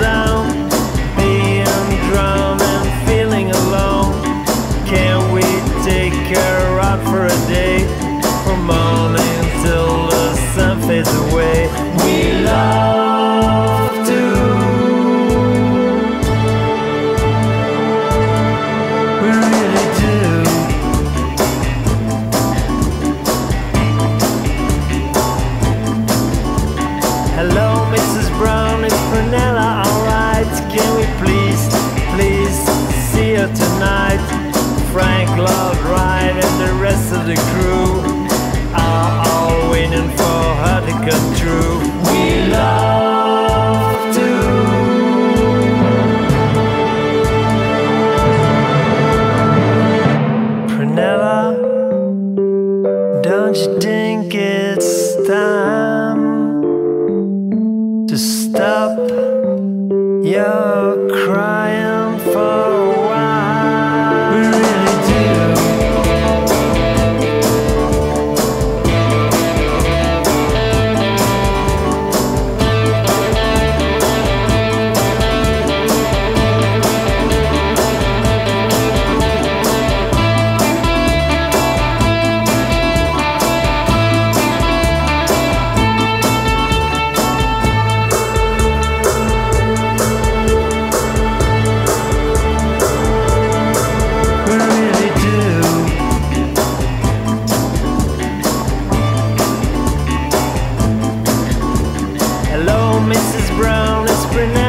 down. Being and feeling alone. Can we take her out for a day? From morning till the sun fades away. We love to. We're see her tonight? Frank Lloyd Wright and the rest of the crew are all waiting for her to come true. We love to. Prunella, don't you think it's time to stop your crying Mrs. Brown, it's Prunella